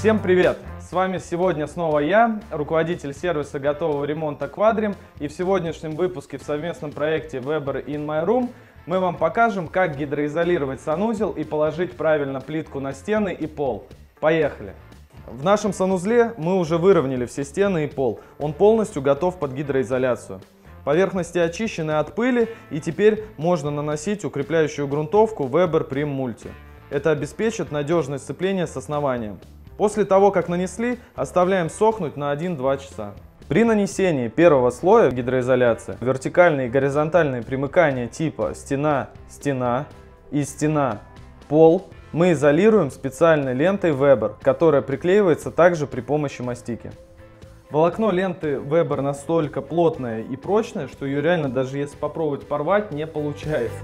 Всем привет! С вами сегодня снова я, руководитель сервиса готового ремонта Quadrim. И в сегодняшнем выпуске в совместном проекте Weber In My Room мы вам покажем, как гидроизолировать санузел и положить правильно плитку на стены и пол. Поехали! В нашем санузле мы уже выровняли все стены и пол. Он полностью готов под гидроизоляцию. Поверхности очищены от пыли и теперь можно наносить укрепляющую грунтовку Weber Prim Multi. Это обеспечит надежное сцепление с основанием. После того, как нанесли, оставляем сохнуть на 1-2 часа. При нанесении первого слоя гидроизоляции вертикальные и горизонтальные примыкания типа стена-стена и стена-пол мы изолируем специальной лентой Weber, которая приклеивается также при помощи мастики. Волокно ленты Weber настолько плотное и прочное, что ее реально даже если попробовать порвать не получается.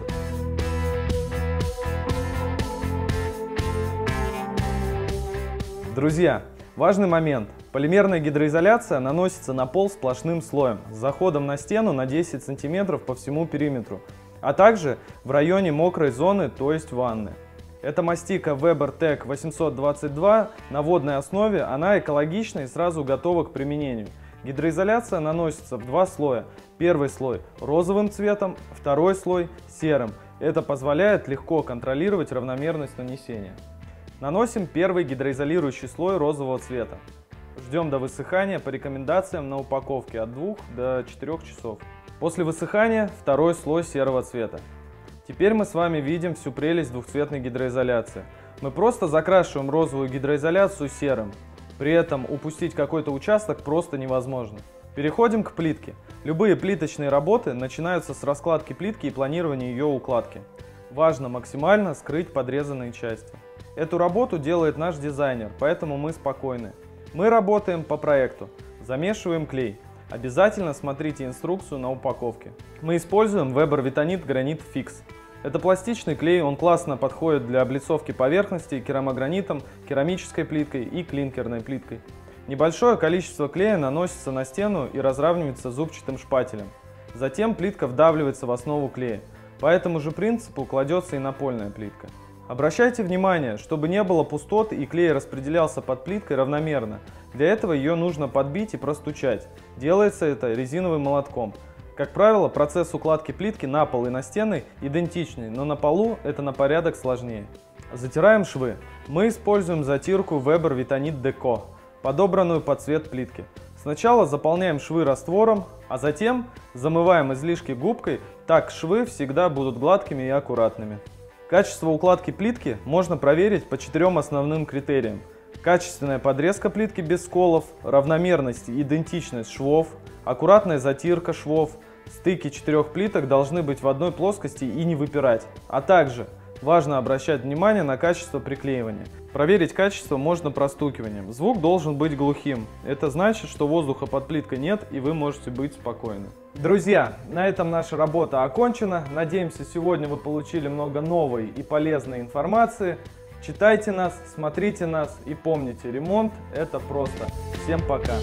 Друзья, важный момент. Полимерная гидроизоляция наносится на пол сплошным слоем с заходом на стену на 10 см по всему периметру, а также в районе мокрой зоны, то есть ванны. Это мастика Weber Tech 822 на водной основе, она экологична и сразу готова к применению. Гидроизоляция наносится в два слоя. Первый слой розовым цветом, второй слой серым. Это позволяет легко контролировать равномерность нанесения. Наносим первый гидроизолирующий слой розового цвета. Ждем до высыхания по рекомендациям на упаковке от 2 до 4 часов. После высыхания второй слой серого цвета. Теперь мы с вами видим всю прелесть двухцветной гидроизоляции. Мы просто закрашиваем розовую гидроизоляцию серым. При этом упустить какой-то участок просто невозможно. Переходим к плитке. Любые плиточные работы начинаются с раскладки плитки и планирования ее укладки. Важно максимально скрыть подрезанные части. Эту работу делает наш дизайнер, поэтому мы спокойны. Мы работаем по проекту. Замешиваем клей. Обязательно смотрите инструкцию на упаковке. Мы используем Weber Vitanit Granite Fix. Это пластичный клей, он классно подходит для облицовки поверхностей керамогранитом, керамической плиткой и клинкерной плиткой. Небольшое количество клея наносится на стену и разравнивается зубчатым шпателем. Затем плитка вдавливается в основу клея. По этому же принципу кладется и напольная плитка. Обращайте внимание, чтобы не было пустот и клей распределялся под плиткой равномерно. Для этого ее нужно подбить и простучать. Делается это резиновым молотком. Как правило, процесс укладки плитки на пол и на стены идентичный, но на полу это на порядок сложнее. Затираем швы. Мы используем затирку Weber Vitanit Deco, подобранную под цвет плитки. Сначала заполняем швы раствором, а затем замываем излишки губкой, так швы всегда будут гладкими и аккуратными. Качество укладки плитки можно проверить по четырем основным критериям. Качественная подрезка плитки без сколов, равномерность и идентичность швов, аккуратная затирка швов, стыки четырех плиток должны быть в одной плоскости и не выпирать, а также Важно обращать внимание на качество приклеивания. Проверить качество можно простукиванием. Звук должен быть глухим. Это значит, что воздуха под плиткой нет и вы можете быть спокойны. Друзья, на этом наша работа окончена. Надеемся, сегодня вы получили много новой и полезной информации. Читайте нас, смотрите нас и помните, ремонт это просто. Всем пока!